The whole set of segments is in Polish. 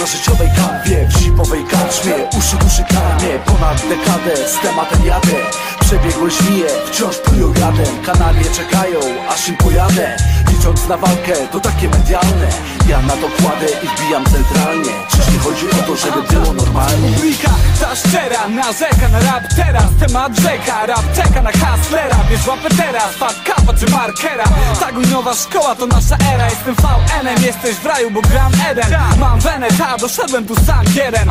Na życiowej kanwie W zimowej karczmie, uszy duszy karmie Ponad dekadę z tematem jadę. Przebiegłe żmije wciąż plują jadem Kanalie czekają, aż im pojadę. Licząc na walkę, to takie medialne. Ja na to kładę i wbijam centralnie. Czyż nie chodzi o to, żeby było Ta szczera, narzeka na rap teraz. Temat rzeka, rap czeka na haslera Wiesz łapę teraz, fat kawa czy markera. Taguj szkoła, to nasza era. Jestem VN-em, jesteś w raju, bo gram Eden. Mam wenę, doszedłem tu sam jeden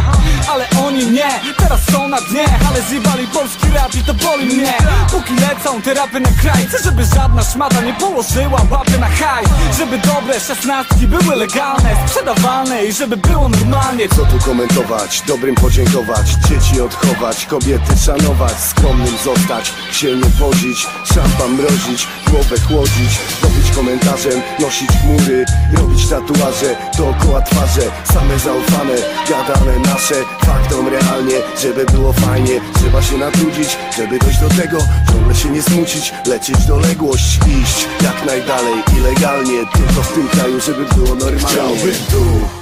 Ale oni nie, teraz są na dnie. Ale zjebali polski rap i to boli mnie. Póki lecą te rapy na kraj Chcę, żeby żadna szmata nie położyła łapy na haj. Żeby dobre szesnastki były legalne Sprzedawalne i żeby było normalnie. Co tu komentować, dobrym podziękować Dzieci odchować, kobiety szanować Skromnym zostać, się nie wodzić Szampan mrozić, głowę chłodzić Robić komentarzem, nosić chmury Robić tatuaże, dookoła twarze Same zaufane, gadane nasze Faktom realnie, żeby było fajnie Trzeba się natrudzić, żeby dojść do tego Ciągle się nie smucić, lecieć doległość Iść jak najdalej i legalnie Tylko w tym kraju, żeby było normalnie. Chciałbym tu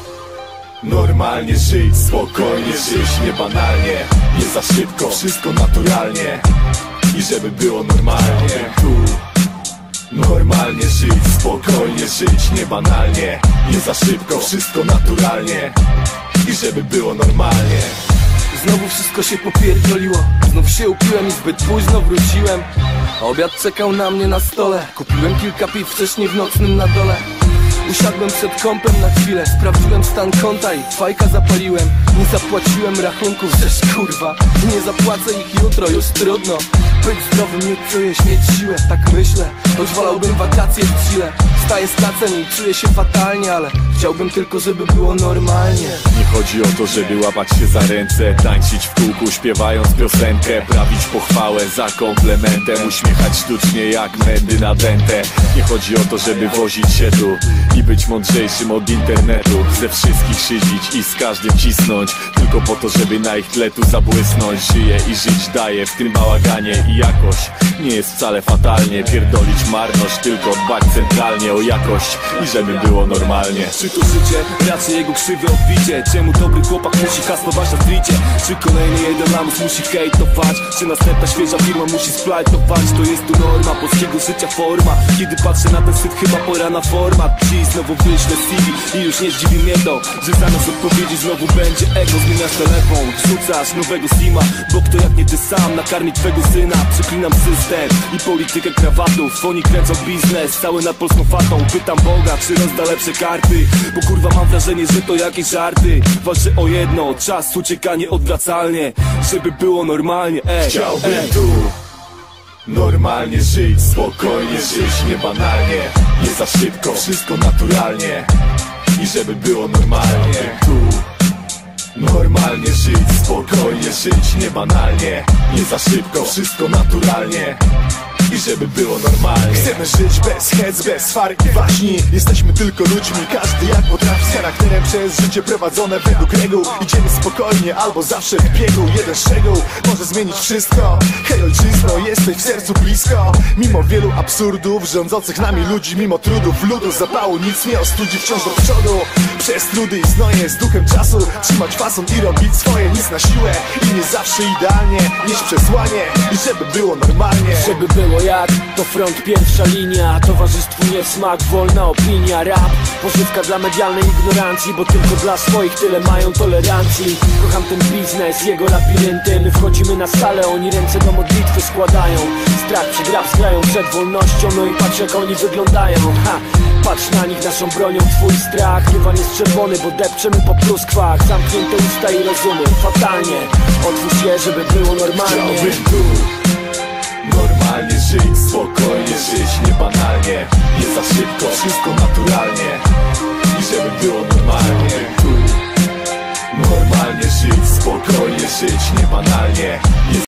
Normalnie żyć, spokojnie żyć, nie banalnie Nie za szybko, wszystko naturalnie. I żeby było normalnie Tu. Normalnie żyć, spokojnie żyć, nie banalnie Nie za szybko, wszystko naturalnie. I żeby było normalnie. Znowu wszystko się popierdoliło Znów się upiłem i zbyt późno wróciłem. A obiad czekał na mnie na stole Kupiłem kilka piw wcześniej w nocnym na dole Usiadłem przed kąpem na chwilę Sprawdziłem stan konta i fajka zapaliłem. Nie zapłaciłem rachunków, też kurwa Nie zapłacę ich jutro, już trudno. Być zdrowym nie czujesz mieć siłę Tak myślę, choć wakacje w Chile Wstaję z kacem i czuję się fatalnie Ale chciałbym tylko, żeby było normalnie. Nie chodzi o to, żeby łapać się za ręce Tańczyć w kółku, śpiewając piosenkę Prawić pochwałę za komplementem Uśmiechać sztucznie jak mędy na dętę Nie chodzi o to, żeby wozić się tu być mądrzejszym od internetu Ze wszystkich szydzić i z każdym cisnąć Tylko po to, żeby na ich tle tu zabłysnąć Żyję i żyć daję w tym bałaganie I jakoś nie jest wcale fatalnie Pierdolić marność, tylko dbać centralnie o jakość I żeby było normalnie Czy to życie? Raczej jego krzywe odbicie Czemu dobry chłopak musi hastować na streetie? Czy kolejny jeden lamus musi hejtować? Czy następna świeża firma musi splajtować? To jest tu norma polskiego życia forma Kiedy patrzę na ten syf chyba pora na format Dziś znowu wyślę CV i już nie zdziwi mnie to Że zamiast odpowiedzi znowu będzie ego Zmieniasz telefon, wrzucasz nowego sima Bo kto jak nie ty sam nakarmi twego syna. Przeklinam system i politykę krawatów Oni kręcą biznes cały nad polską fatą. Pytam Boga, czy rozda lepsze karty. Bo kurwa mam wrażenie, że to jakieś żarty. Walczę o jedno, czas ucieka nieodwracalnie Żeby było normalnie, ej, Chciałbym ej. tu Normalnie żyć, spokojnie żyć, niebanalnie Nie za szybko, wszystko naturalnie. I żeby było normalnie. Tu Normalnie żyć, spokojnie żyć, niebanalnie Nie za szybko, wszystko naturalnie I żeby było normalnie. Chcemy żyć bez hec, bez far i waśni. Jesteśmy tylko ludźmi, każdy jak potrafi. Z charakterem przez życie prowadzone według reguł. Idziemy spokojnie albo zawsze w biegu. Jeden szczegół może zmienić wszystko. Hej ojczyzno, jesteś w sercu blisko. Mimo wielu absurdów rządzących nami ludzi Mimo trudów, ludu, zapału, nic nie ostudzi. Wciąż do przodu, przez trudy i znoje Z duchem czasu, trzymać fason i robić swoje. Nic na siłę i nie zawsze idealnie Nieść przesłanie. I żeby było normalnie. Żeby było to front pierwsza linia. Towarzystwu nie w smak, wolna opinia. Rap, pożywka dla medialnej ignorancji Bo tylko dla swoich tyle mają tolerancji. Kocham ten biznes, jego labirynty My wchodzimy na salę, oni ręce do modlitwy składają. Strach przed rap skrają przed wolnością No i patrz jak oni wyglądają. Ha. Patrz na nich naszą bronią, twój strach Rywal jest czerwony, bo depczemy po pluskwach Zamknięte usta i rozumy, fatalnie. Otwórz je, żeby było normalnie Normalnie żyć, spokojnie żyć, niebanalnie Nie za szybko, wszystko naturalnie. I żeby było normalnie. Normalnie żyć, spokojnie żyć, niebanalnie Nie